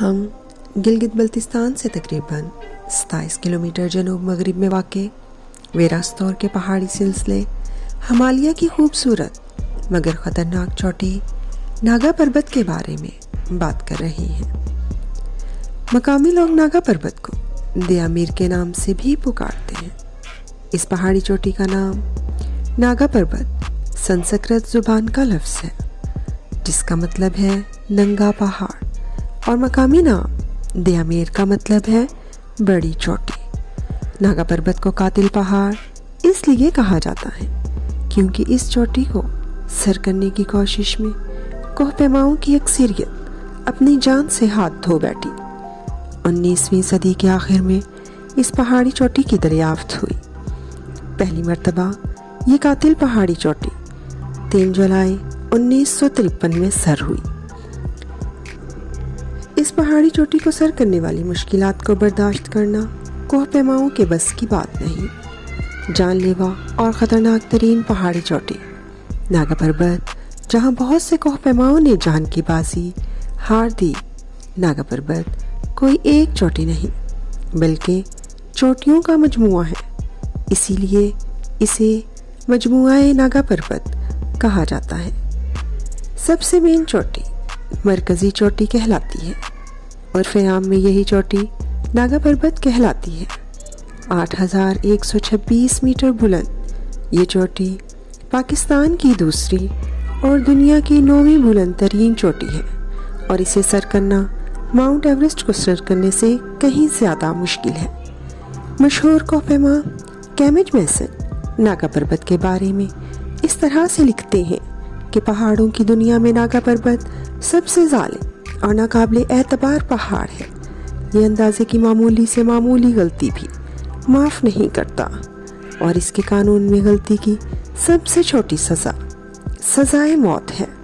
हम गिलगित बल्तिस्तान से तकरीबन सताईस किलोमीटर जनूब मगरब में वाक़। वेरास्तौर के पहाड़ी सिलसिले हमालिया की खूबसूरत, मगर ख़तरनाक चोटी नागा पर्वत के बारे में बात कर रहे हैं। मकामी लोग नागा पर्वत को दयामीर के नाम से भी पुकारते हैं। इस पहाड़ी चोटी का नाम नागा पर्वत संस्कृत ज़ुबान का लफ्ज़ है, जिसका मतलब है नंगा पहाड़। और मकामी नाम दयामीर का मतलब है बड़ी चोटी। नागा पर्वत को कातिल पहाड़ इसलिए कहा जाता है क्योंकि इस चोटी को सर करने की कोशिश में कोह पैमाओं की अक्सरियत अपनी जान से हाथ धो बैठी। उन्नीसवीं सदी के आखिर में इस पहाड़ी चोटी की दरियाफ्त हुई। पहली मर्तबा ये कातिल पहाड़ी चोटी, तीन जुलाई उन्नीस सौ तिरपन में सर हुई। इस पहाड़ी चोटी को सर करने वाली मुश्किल को बर्दाश्त करना कोह पैमाओं के बस की बात नहीं। जानलेवा और ख़तरनाक तरीन पहाड़ी चोटी, नागा पर्वत, जहाँ बहुत से कोह पैमाओं ने जान की बाजी हार दी। नागा पर्वत कोई एक चोटी नहीं, बल्कि चोटियों का मजमुआ है। इसीलिए इसे मजमुआ नागा पर्वत कहा जाता है। सबसे मेन चोटी मरकज़ी चोटी कहलाती है। और फ़याम में यही चोटी नागा पर्वत कहलाती है। 8126 मीटर बुलंद। ये चोटी पाकिस्तान की दूसरी और दुनिया की नौवीं बुलंद तरीन चोटी है और इसे सर करना माउंट एवरेस्ट को सर करने से कहीं ज़्यादा मुश्किल है। मशहूर कोपेमा कैमेज मैसन नागा पर्वत के बारे में इस तरह से लिखते हैं कि पहाड़ों की दुनिया में नागा पर्वत सबसे ज़ालिम और नाकबले एतबार पहाड़ है। ये अंदाजे की मामूली से मामूली गलती भी माफ़ नहीं करता। और इसके कानून में गलती की सबसे छोटी सज़ा, सज़ाए मौत है।